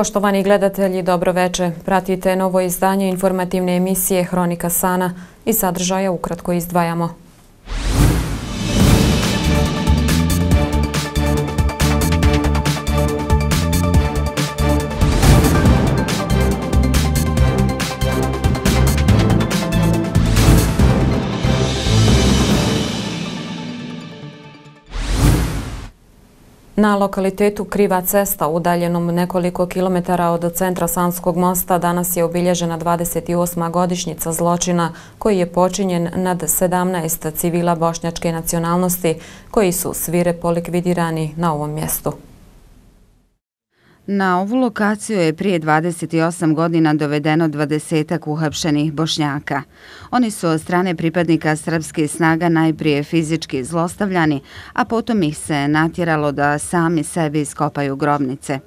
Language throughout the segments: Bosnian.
Poštovani gledatelji, dobro veče. Pratite novo izdanje informativne emisije Hronika Sana i sadržaja ukratko izdvajamo. Na lokalitetu Kriva cesta, udaljenom nekoliko kilometara od centra Sanskog mosta, danas je obilježena 28. godišnjica zločina koji je počinjen nad 17 civila bošnjačke nacionalnosti koji su svire polikvidirani na ovom mjestu. Na ovu lokaciju je prije 28 godina dovedeno 20 uhapšenih bošnjaka. Oni su od strane pripadnika srpske snaga najprije fizički zlostavljani, a potom ih se natjeralo da sami sebi iskopaju grobnice.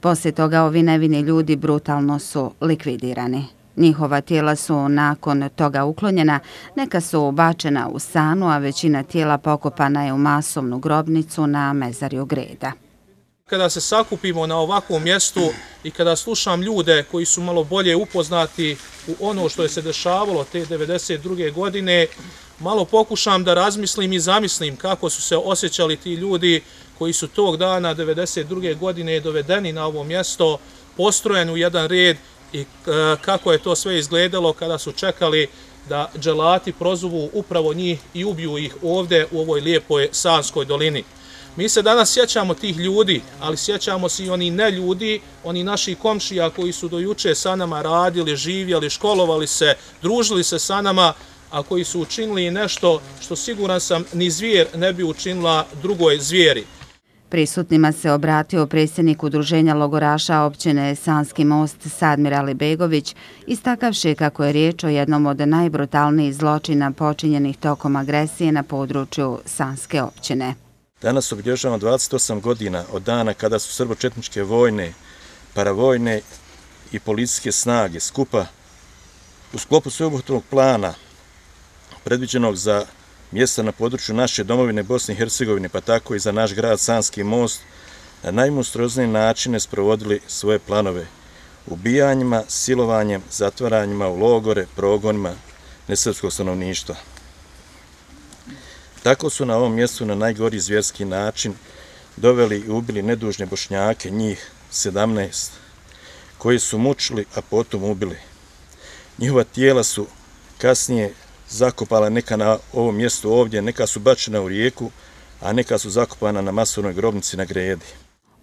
Poslije toga ovi nevini ljudi brutalno su likvidirani. Njihova tijela su nakon toga uklonjena, neka su ubačena u sanu, a većina tijela pokopana je u masovnu grobnicu na mezarju greda kada se sakupimo na ovakvom mjestu i kada slušam ljude koji su malo bolje upoznati u ono što je se dešavalo te 92. godine, malo pokušam da razmislim i zamislim kako su se osjećali ti ljudi koji su tog dana 92. godine dovedeni na ovo mjesto, postrojen u jedan red i e, kako je to sve izgledalo kada su čekali da dželati prozovu upravo njih i ubiju ih ovde u ovoj lijepoj Sanskoj dolini. Mi se danas sjećamo tih ljudi, ali sjećamo se i oni ne ljudi, oni naši komšija koji su do juče sa nama radili, živjeli, školovali se, družili se sa nama, a koji su učinili nešto što siguran sam ni zvijer ne bi učinila drugoj zvijeri. Prisutnima se obratio predsjednik udruženja logoraša općine Sanski most Sadmir Alibegović, istakavši kako je riječ o jednom od najbrutalnijih zločina počinjenih tokom agresije na području Sanske općine. Danas obilježavamo 28 godina od dana kada su srbočetničke vojne, paravojne i policijske snage skupa u sklopu sveobuhtovnog plana predviđenog za mjesta na području naše domovine Bosne i Hercegovine, pa tako i za naš grad Sanski most, na najmustroznije načine sprovodili svoje planove ubijanjima, silovanjem, zatvaranjima u logore, progonima nesrpskog stanovništva. Tako su na ovom mjestu na najgori zvjerski način doveli i ubili nedužne bošnjake, njih 17, koji su mučili, a potom ubili. Njihova tijela su kasnije zakopala neka na ovom mjestu ovdje, neka su bačena u rijeku, a neka su zakopana na masovnoj grobnici na gredi.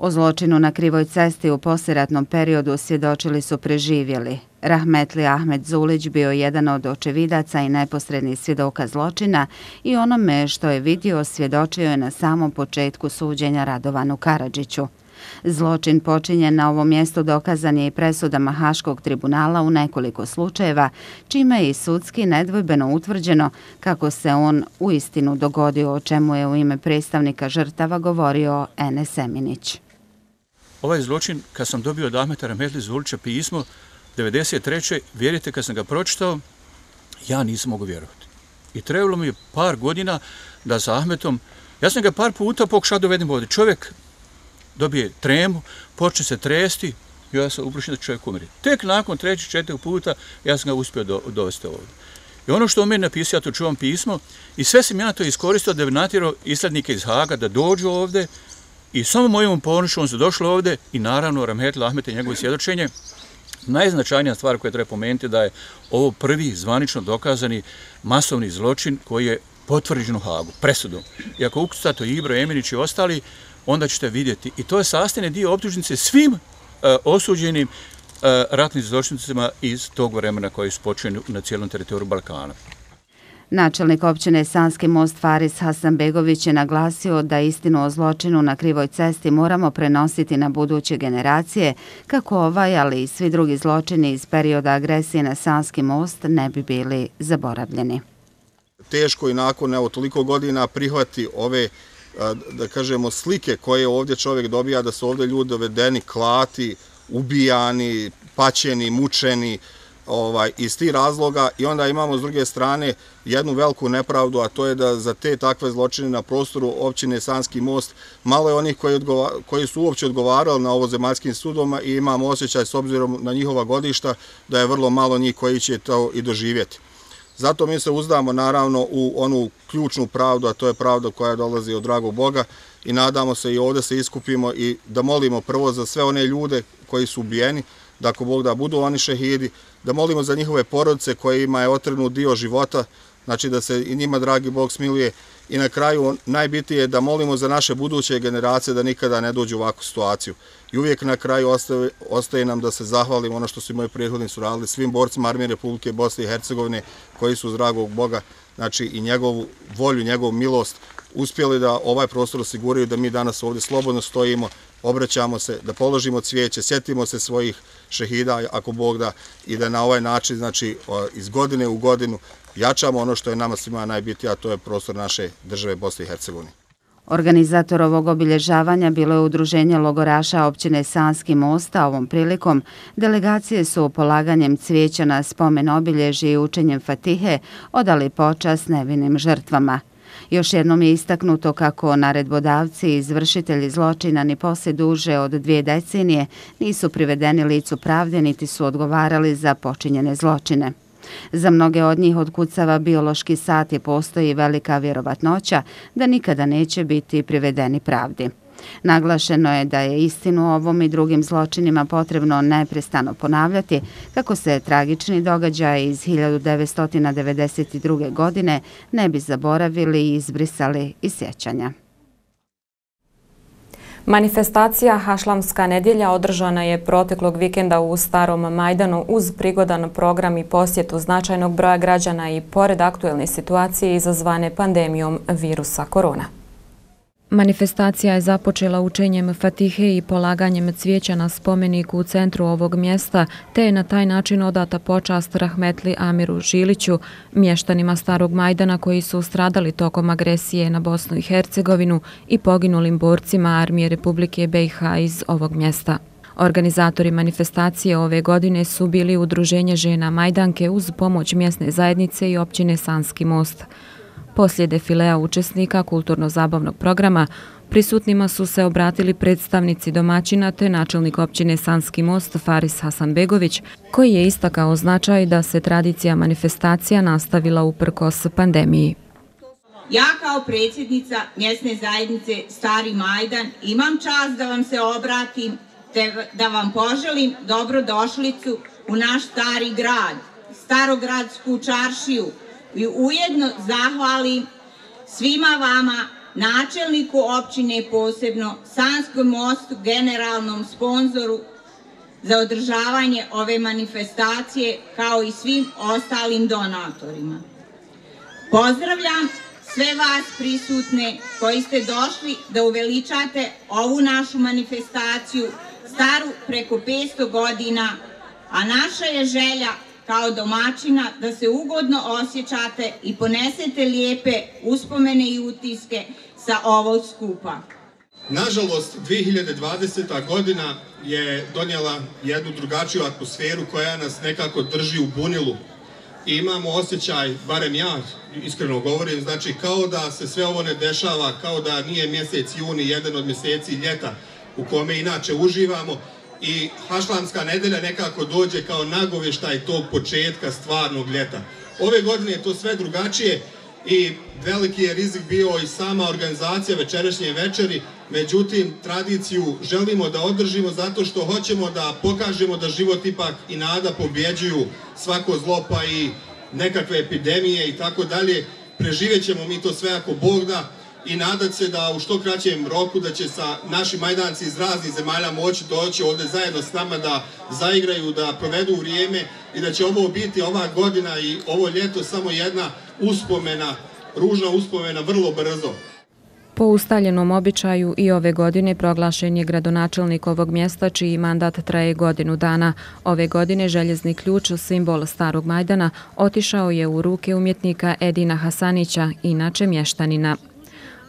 O zločinu na krivoj cesti u posjeratnom periodu svjedočili su preživjeli. Rahmetli Ahmed Zulić bio jedan od očevidaca i neposrednih svjedoka zločina i onome što je vidio svjedočio je na samom početku suđenja Radovanu Karadžiću. Zločin počinjen na ovom mjestu dokazan je i presudama Haškog tribunala u nekoliko slučajeva, čime je i sudski nedvojbeno utvrđeno kako se on u istinu dogodio, o čemu je u ime predstavnika žrtava govorio Enes Eminić ovaj zločin, kad sam dobio od Ahmeta Rametli Zulića pismo, 93. vjerujete, kad sam ga pročitao, ja nisam mogu vjerovati. I trebalo mi je par godina da sa Ahmetom, ja sam ga par puta pokušao dovedem ovdje. Čovjek dobije tremu, počne se tresti, i ja sam uprošen da čovjek umri. Tek nakon trećeg, četvrtog puta, ja sam ga uspio do, dovesti ovdje. I ono što on meni napisao, ja to čuvam pismo, i sve sam ja to iskoristio da bi natjerao islednike iz Haga da dođu ovdje, I samo mojom pomoćom se došlo ovde i naravno Ramhetla Ahmet i njegovo svjedočenje. Najznačajnija stvar koja treba pomenuti da je ovo prvi zvanično dokazani masovni zločin koji je potvrđen u Hagu, presudom. I ako ukucate Ibra, Eminić i ostali, onda ćete vidjeti. I to je sastavni dio optužnice svim e, osuđenim e, ratnim zločinicima iz tog vremena koji su počeli na cijelom teritoriju Balkana. Načelnik općine Sanski most Faris Hasanbegović je naglasio da istinu o zločinu na krivoj cesti moramo prenositi na buduće generacije kako ovaj, ali i svi drugi zločini iz perioda agresije na Sanski most ne bi bili zaboravljeni. Teško i nakon evo, toliko godina prihvati ove da kažemo slike koje ovdje čovjek dobija da su ovdje ljudi dovedeni, klati, ubijani, paćeni, mučeni, ovaj, iz tih razloga i onda imamo s druge strane jednu veliku nepravdu, a to je da za te takve zločine na prostoru općine Sanski most malo je onih koji, koji su uopće odgovarali na ovo zemaljskim sudoma i imamo osjećaj s obzirom na njihova godišta da je vrlo malo njih koji će to i doživjeti. Zato mi se uzdamo naravno u onu ključnu pravdu, a to je pravda koja dolazi od dragog Boga i nadamo se i ovdje se iskupimo i da molimo prvo za sve one ljude koji su ubijeni, da ako Bog da budu oni šehidi, da molimo za njihove porodice kojima je otrebnu dio života, znači da se i njima dragi Bog smiluje i na kraju najbitnije je da molimo za naše buduće generacije da nikada ne dođu u ovakvu situaciju. I uvijek na kraju ostaje, ostaje nam da se zahvalimo ono što su moji prethodnici radili svim borcima Armije Republike Bosne i Hercegovine koji su uz dragog Boga znači i njegovu volju, njegovu milost uspjeli da ovaj prostor osiguraju da mi danas ovdje slobodno stojimo, obraćamo se, da položimo cvijeće, sjetimo se svojih šehida, ako Bog da, i da na ovaj način, znači, iz godine u godinu jačamo ono što je nama svima najbitnije, a to je prostor naše države Bosne i Hercegovine. Organizator ovog obilježavanja bilo je udruženje logoraša općine Sanski mosta. Ovom prilikom delegacije su polaganjem cvijeća na spomen obilježi i učenjem Fatihe odali počas nevinim žrtvama. Još jednom je istaknuto kako naredbodavci i izvršitelji zločina ni posle duže od dvije decenije nisu privedeni licu pravde niti su odgovarali za počinjene zločine. Za mnoge od njih odkucava biološki sat i postoji velika vjerovatnoća da nikada neće biti privedeni pravdi. Naglašeno je da je istinu o ovom i drugim zločinima potrebno neprestano ponavljati kako se tragični događaj iz 1992. godine ne bi zaboravili i izbrisali iz sjećanja. Manifestacija Hašlamska nedjelja održana je proteklog vikenda u Starom Majdanu uz prigodan program i posjetu značajnog broja građana i pored aktuelne situacije izazvane pandemijom virusa korona. Manifestacija je započela učenjem Fatihe i polaganjem cvijeća na spomeniku u centru ovog mjesta, te je na taj način odata počast Rahmetli Amiru Žiliću, mještanima Starog Majdana koji su stradali tokom agresije na Bosnu i Hercegovinu i poginulim borcima Armije Republike BiH iz ovog mjesta. Organizatori manifestacije ove godine su bili Udruženje žena Majdanke uz pomoć mjesne zajednice i općine Sanski most. Poslije defilea učesnika kulturno-zabavnog programa, prisutnima su se obratili predstavnici domaćina te načelnik općine Sanski most Faris Hasanbegović, koji je istakao značaj da se tradicija manifestacija nastavila uprkos pandemiji. Ja kao predsjednica mjesne zajednice Stari Majdan imam čast da vam se obratim te da vam poželim dobrodošlicu u naš stari grad, starogradsku čaršiju, i ujedno zahvalim svima vama, načelniku općine posebno, Sanskom mostu, generalnom sponzoru za održavanje ove manifestacije kao i svim ostalim donatorima. Pozdravljam sve vas prisutne koji ste došli da uveličate ovu našu manifestaciju staru preko 500 godina, a naša je želja kao domaćina da se ugodno osjećate i ponesete lijepe uspomene i utiske sa ovog skupa. Nažalost, 2020. godina je donijela jednu drugačiju atmosferu koja nas nekako drži u bunilu. I imamo osjećaj, barem ja iskreno govorim, znači kao da se sve ovo ne dešava, kao da nije mjesec juni, jedan od mjeseci ljeta u kome inače uživamo, i Hašlamska nedelja nekako dođe kao nagoveštaj tog početka stvarnog ljeta. Ove godine je to sve drugačije i veliki je rizik bio i sama organizacija večerašnje večeri, međutim tradiciju želimo da održimo zato što hoćemo da pokažemo da život ipak i nada pobjeđuju svako zlo pa i nekakve epidemije i tako dalje. Preživjet ćemo mi to sve ako Bog da, i nadat se da u što kraćem roku da će sa naši majdanci iz raznih zemalja moći doći ovdje zajedno s nama da zaigraju, da provedu vrijeme i da će ovo biti ova godina i ovo ljeto samo jedna uspomena, ružna uspomena vrlo brzo. Po ustaljenom običaju i ove godine proglašen je gradonačelnik ovog mjesta čiji mandat traje godinu dana. Ove godine željezni ključ, simbol Starog Majdana, otišao je u ruke umjetnika Edina Hasanića, inače mještanina.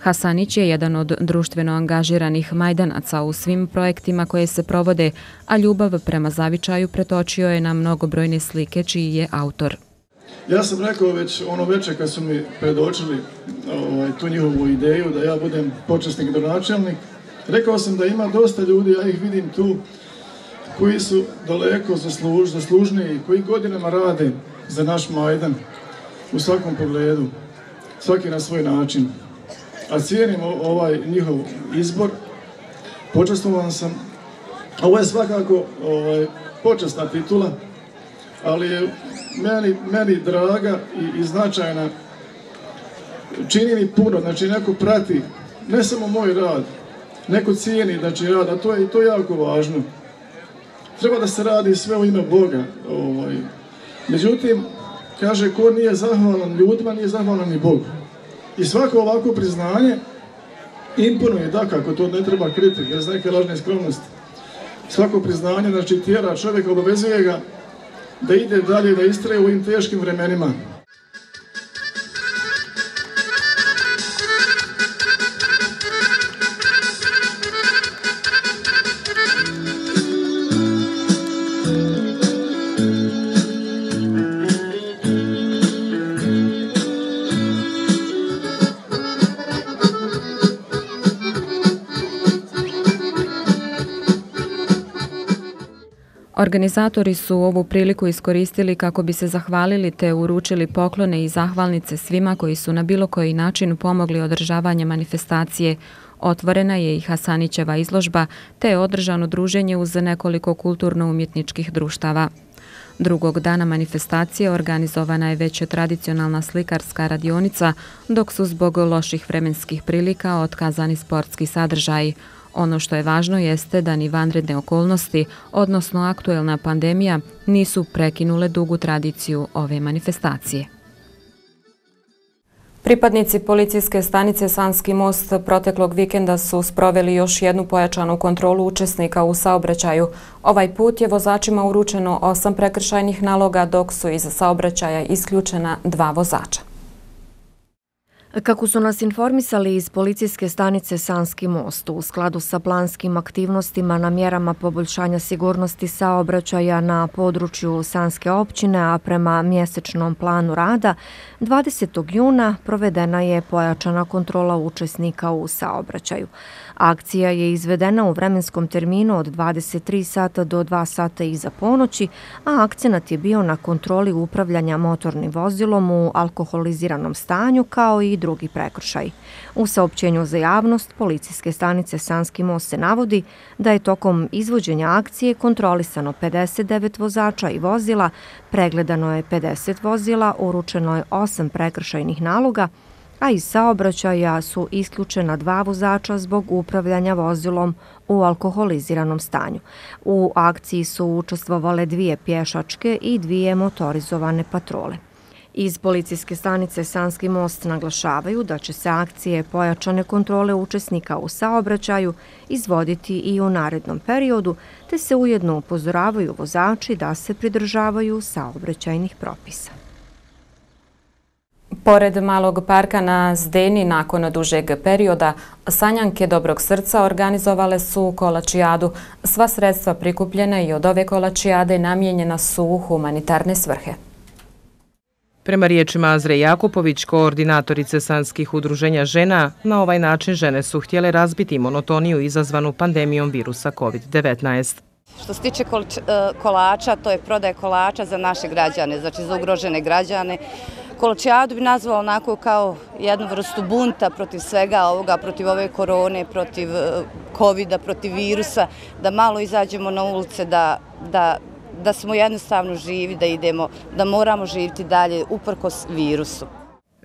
Hasanić je jedan od društveno angažiranih majdanaca u svim projektima koje se provode, a ljubav prema zavičaju pretočio je na mnogobrojne slike čiji je autor. Ja sam rekao već ono večer kad su mi predočili ovaj, tu njihovu ideju da ja budem počasnik donačelnik, rekao sam da ima dosta ljudi, ja ih vidim tu, koji su daleko zasluž, zaslužni i koji godinama rade za naš Majdan u svakom pogledu, svaki na svoj način. A cijenim ovaj njihov izbor, Počestovan sam. Ovo je svakako ovaj, počastna titula, ali je meni, meni draga i, i značajna. Čini mi puno, znači neko prati ne samo moj rad, neko cijeni znači rad, a to je, to je jako važno. Treba da se radi sve u ime Boga. Ovaj. Međutim, kaže, ko nije zahvalan ljudima, nije zahvalan ni Bogu. I svako ovako priznanje imponuje, da, kako to ne treba kriti, bez neke lažne skromnosti. Svako priznanje, znači, tjera čovjeka, obavezuje ga da ide dalje, da istraje u ovim teškim vremenima. Organizatori su ovu priliku iskoristili kako bi se zahvalili te uručili poklone i zahvalnice svima koji su na bilo koji način pomogli održavanje manifestacije. Otvorena je i Hasanićeva izložba, te je održano druženje uz nekoliko kulturno-umjetničkih društava. Drugog dana manifestacije organizovana je već tradicionalna slikarska radionica, dok su zbog loših vremenskih prilika otkazani sportski sadržaji. Ono što je važno jeste da ni vanredne okolnosti, odnosno aktuelna pandemija, nisu prekinule dugu tradiciju ove manifestacije. Pripadnici policijske stanice Sanski most proteklog vikenda su sproveli još jednu pojačanu kontrolu učesnika u saobraćaju. Ovaj put je vozačima uručeno osam prekršajnih naloga, dok su iz saobraćaja isključena dva vozača. Kako su nas informisali iz policijske stanice Sanski most u skladu sa planskim aktivnostima na mjerama poboljšanja sigurnosti saobraćaja na području Sanske općine, a prema mjesečnom planu rada, 20. juna provedena je pojačana kontrola učesnika u saobraćaju. Akcija je izvedena u vremenskom terminu od 23 sata do 2 sata iza ponoći, a akcenat je bio na kontroli upravljanja motornim vozilom u alkoholiziranom stanju kao i drugi prekršaj. U saopćenju za javnost policijske stanice Sanski most se navodi da je tokom izvođenja akcije kontrolisano 59 vozača i vozila, pregledano je 50 vozila, uručeno je 8 prekršajnih naloga, a iz saobraćaja su isključena dva vozača zbog upravljanja vozilom u alkoholiziranom stanju. U akciji su učestvovale dvije pješačke i dvije motorizovane patrole. Iz policijske stanice Sanski most naglašavaju da će se akcije pojačane kontrole učesnika u saobraćaju izvoditi i u narednom periodu, te se ujedno upozoravaju vozači da se pridržavaju saobraćajnih propisa. Pored malog parka na Zdeni nakon dužeg perioda, Sanjanke Dobrog srca organizovale su kolačijadu. Sva sredstva prikupljene i od ove kolačijade namjenjena su u humanitarne svrhe. Prema riječima Azre Jakupović, koordinatorice sanskih udruženja žena, na ovaj način žene su htjele razbiti monotoniju izazvanu pandemijom virusa COVID-19. Što se tiče e, kolača, to je prodaje kolača za naše građane, znači za ugrožene građane. Kolačijadu bi nazvala onako kao jednu vrstu bunta protiv svega ovoga, protiv ove korone, protiv e, covida, protiv virusa, da malo izađemo na ulice, da, da, da smo jednostavno živi, da idemo, da moramo živiti dalje uprkos virusu.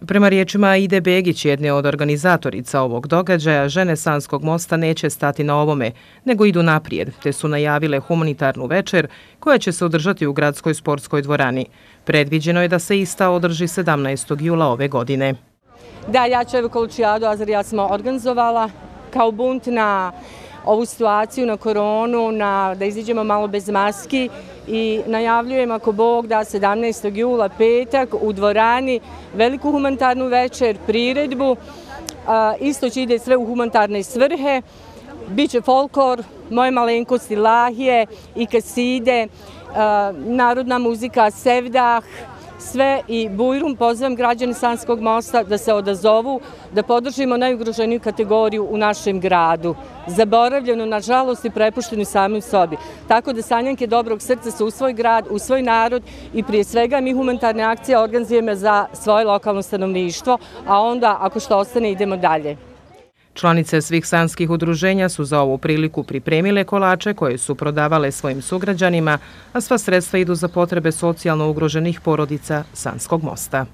Prema riječima Ide Begić, jedne od organizatorica ovog događaja, žene Sanskog mosta neće stati na ovome, nego idu naprijed, te su najavile humanitarnu večer koja će se održati u gradskoj sportskoj dvorani. Predviđeno je da se ista održi 17. jula ove godine. Da, ja ću evo kolučijadu Azarija smo organizovala kao bunt na ovu situaciju, na koronu, na, da iziđemo malo bez maski i najavljujem ako Bog da 17. jula petak u dvorani veliku humanitarnu večer, priredbu isto će ide sve u humanitarne svrhe, Biće folklor, moje malenkosti lahije i kaside, narodna muzika Sevdah, sve i Bujrum pozivam građane Sanskog mosta da se odazovu, da podržimo najugroženiju kategoriju u našem gradu. Zaboravljeno, nažalost, i prepušteno samim sobi. Tako da Sanjanke dobrog srca su u svoj grad, u svoj narod i prije svega mi humanitarne akcije organizujemo za svoje lokalno stanovništvo, a onda, ako što ostane, idemo dalje. Članice svih sanskih udruženja su za ovu priliku pripremile kolače koje su prodavale svojim sugrađanima, a sva sredstva idu za potrebe socijalno ugroženih porodica Sanskog mosta.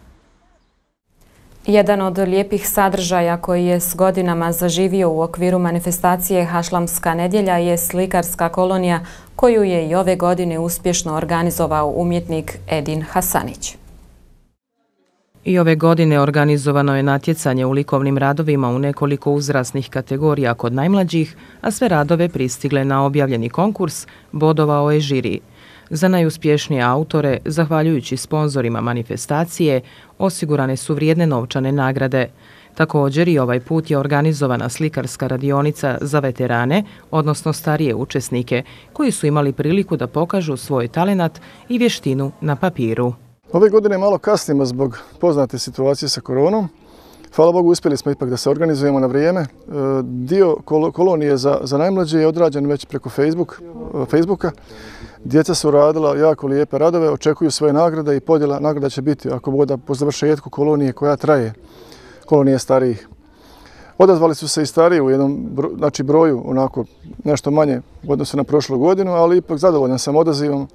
Jedan od lijepih sadržaja koji je s godinama zaživio u okviru manifestacije Hašlamska nedjelja je slikarska kolonija koju je i ove godine uspješno organizovao umjetnik Edin Hasanić. I ove godine organizovano je natjecanje u likovnim radovima u nekoliko uzrasnih kategorija kod najmlađih, a sve radove pristigle na objavljeni konkurs bodovao je žiri. Za najuspješnije autore, zahvaljujući sponzorima manifestacije, osigurane su vrijedne novčane nagrade. Također i ovaj put je organizovana slikarska radionica za veterane, odnosno starije učesnike, koji su imali priliku da pokažu svoj talenat i vještinu na papiru. Ove godine malo kasnimo zbog poznate situacije sa koronom. Hvala Bogu, uspjeli smo ipak da se organizujemo na vrijeme. E, dio kolonije za, za najmlađe je odrađen već preko Facebook, e, Facebooka. Djeca su radila jako lijepe radove, očekuju svoje nagrade i podjela nagrada će biti ako boda po završetku kolonije koja traje, kolonije starijih. Odazvali su se i stariji u jednom znači broju, onako nešto manje u odnosu na prošlu godinu, ali ipak zadovoljan sam odazivom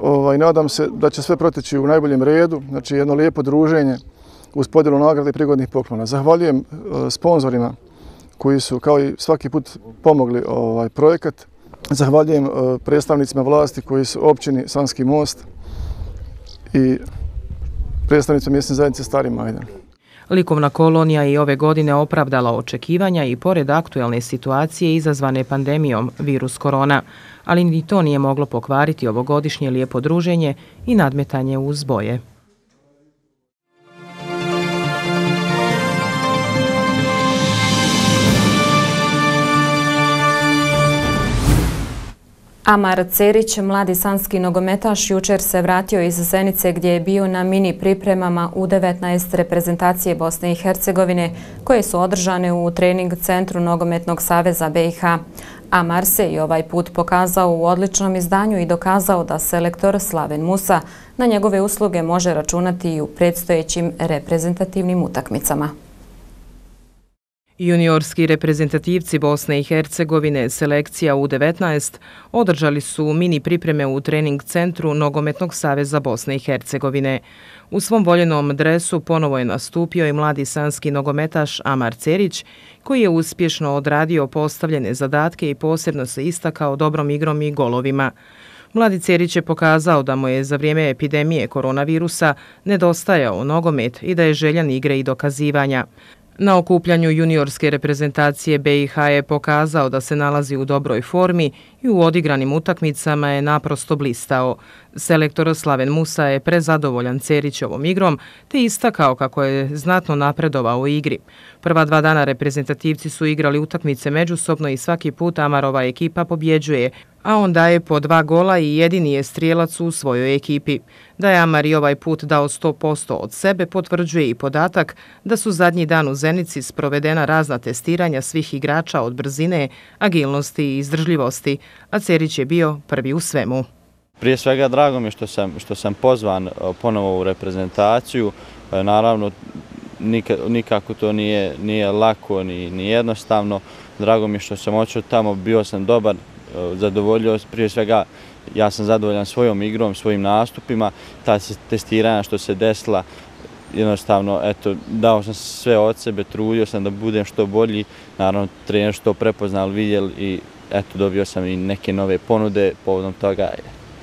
ovaj, nadam se da će sve proteći u najboljem redu, znači jedno lijepo druženje uz podjelu nagrade i prigodnih poklona. Zahvaljujem e, sponzorima koji su kao i svaki put pomogli ovaj projekat. Zahvaljujem e, predstavnicima vlasti koji su općini Sanski most i predstavnicima mjesne zajednice Stari Majdan. Likovna kolonija i ove godine opravdala očekivanja i pored aktuelne situacije izazvane pandemijom virus korona ali ni to nije moglo pokvariti ovogodišnje lijepo druženje i nadmetanje uz boje. Amar Cerić, mladi sanski nogometaš, jučer se vratio iz Zenice gdje je bio na mini pripremama u 19 reprezentacije Bosne i Hercegovine koje su održane u trening centru Nogometnog saveza BiH. Amar se i ovaj put pokazao u odličnom izdanju i dokazao da selektor Slaven Musa na njegove usluge može računati i u predstojećim reprezentativnim utakmicama. Juniorski reprezentativci Bosne i Hercegovine selekcija U19 održali su mini pripreme u trening centru Nogometnog saveza Bosne i Hercegovine. U svom voljenom dresu ponovo je nastupio i mladi sanski nogometaš Amar Cerić, koji je uspješno odradio postavljene zadatke i posebno se istakao dobrom igrom i golovima. Mladi Cerić je pokazao da mu je za vrijeme epidemije koronavirusa nedostajao nogomet i da je željan igre i dokazivanja. Na okupljanju juniorske reprezentacije BiH je pokazao da se nalazi u dobroj formi i u odigranim utakmicama je naprosto blistao. Selektor Slaven Musa je prezadovoljan Cerićovom igrom te istakao kako je znatno napredovao u igri. Prva dva dana reprezentativci su igrali utakmice međusobno i svaki put Amarova ekipa pobjeđuje, a on daje po dva gola i jedini je strijelac u svojoj ekipi. Da je Amar i ovaj put dao 100% od sebe, potvrđuje i podatak da su zadnji dan u Zenici sprovedena razna testiranja svih igrača od brzine, agilnosti i izdržljivosti, a Cerić je bio prvi u svemu. Prije svega drago mi što sam, što sam pozvan e, ponovo u reprezentaciju. E, naravno, nikako to nije, nije lako ni, ni jednostavno. Drago mi što sam očeo tamo, bio sam dobar, e, zadovoljio prije svega ja sam zadovoljan svojom igrom, svojim nastupima, ta testiranja što se desila, jednostavno, eto, dao sam sve od sebe, trudio sam da budem što bolji, naravno, trener što prepoznali, vidjeli i eto, dobio sam i neke nove ponude povodom toga.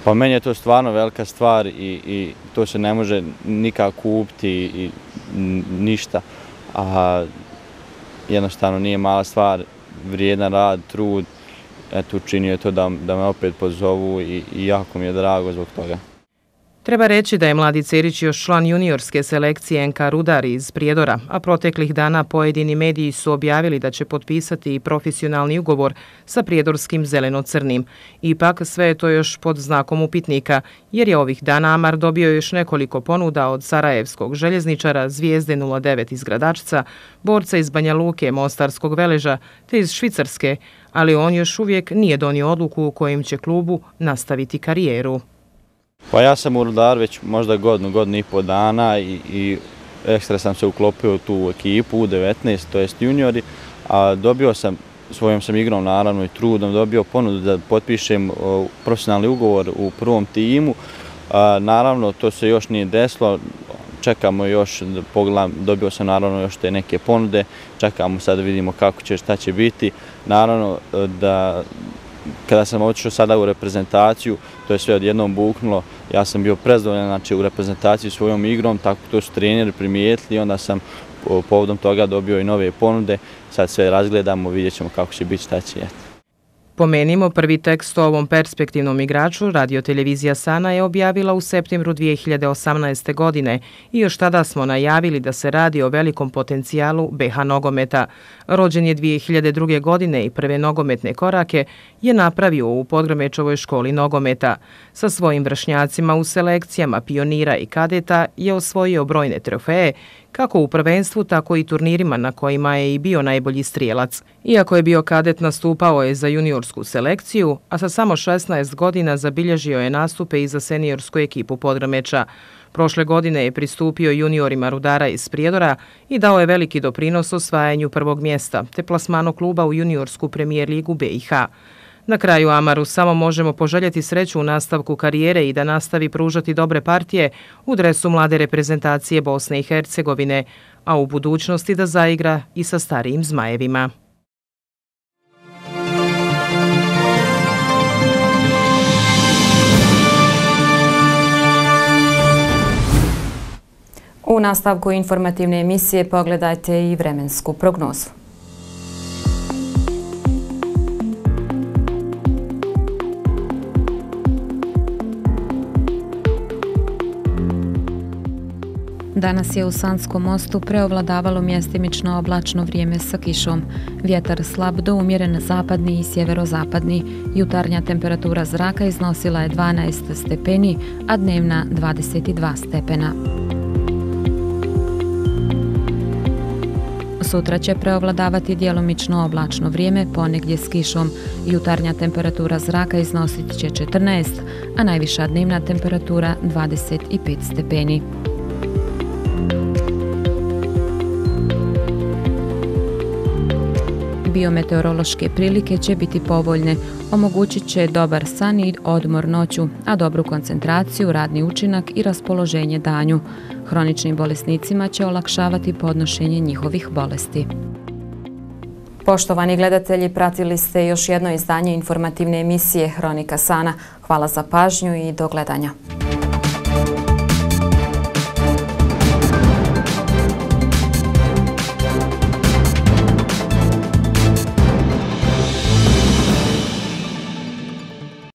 Pa meni je to stvarno velika stvar i, i to se ne može nikako kupiti i, ništa, a jednostavno nije mala stvar, vrijedan rad, trud, eto, učinio je to da, da me opet pozovu i, i jako mi je drago zbog toga. Treba reći da je Mladi Cerić još član juniorske selekcije NK Rudar iz Prijedora, a proteklih dana pojedini mediji su objavili da će potpisati i profesionalni ugovor sa Prijedorskim zeleno-crnim. Ipak sve je to još pod znakom upitnika, jer je ovih dana Amar dobio još nekoliko ponuda od Sarajevskog željezničara Zvijezde 09 iz Gradačca, borca iz Banja Luke, Mostarskog veleža te iz Švicarske, ali on još uvijek nije donio odluku u kojim će klubu nastaviti karijeru. Pa ja sam u Rudar već možda godinu, godinu i po dana i, i ekstra sam se uklopio u tu ekipu u 19, to jest juniori, a dobio sam, svojom sam igrom naravno i trudom, dobio ponudu da potpišem profesionalni ugovor u prvom timu. A, naravno, to se još nije desilo, čekamo još, pogledam, dobio sam naravno još te neke ponude, čekamo sad da vidimo kako će, šta će biti. Naravno e, da kada sam otišao sada u reprezentaciju, to je sve odjednom buknulo, ja sam bio prezdovoljan znači, u reprezentaciji svojom igrom, tako to su treneri primijetili, onda sam povodom toga dobio i nove ponude, sad sve razgledamo, vidjet ćemo kako će biti, šta će jeti. Pomenimo, prvi tekst o ovom perspektivnom igraču radiotelevizija Sana je objavila u septembru 2018. godine i još tada smo najavili da se radi o velikom potencijalu BH nogometa. Rođen je 2002. godine i prve nogometne korake je napravio u Podgramečovoj školi nogometa. Sa svojim vršnjacima u selekcijama pionira i kadeta je osvojio brojne trofeje kako u prvenstvu, tako i turnirima na kojima je i bio najbolji strijelac. Iako je bio kadet, nastupao je za juniorsku selekciju, a sa samo 16 godina zabilježio je nastupe i za seniorsku ekipu Podgrameča. Prošle godine je pristupio juniorima Rudara iz Prijedora i dao je veliki doprinos osvajanju prvog mjesta, te plasmano kluba u juniorsku premijer ligu BiH. Na kraju Amaru samo možemo poželjeti sreću u nastavku karijere i da nastavi pružati dobre partije u dresu mlade reprezentacije Bosne i Hercegovine, a u budućnosti da zaigra i sa starijim zmajevima. U nastavku informativne emisije pogledajte i vremensku prognozu. Danas je u Sanskom mostu preovladavalo mjestimično oblačno vrijeme sa kišom. Vjetar slab do umjeren zapadni i sjeverozapadni. Jutarnja temperatura zraka iznosila je 12 stepeni, a dnevna 22 stepena. Sutra će preovladavati dijelomično oblačno vrijeme, ponegdje s kišom. Jutarnja temperatura zraka iznosit će 14, a najviša dnevna temperatura 25 stepeni. Biometeorološke prilike će biti povoljne, omogućit će dobar san i odmor noću, a dobru koncentraciju, radni učinak i raspoloženje danju. Hroničnim bolesnicima će olakšavati podnošenje njihovih bolesti. Poštovani gledatelji, pratili ste još jedno izdanje informativne emisije Hronika Sana. Hvala za pažnju i do gledanja.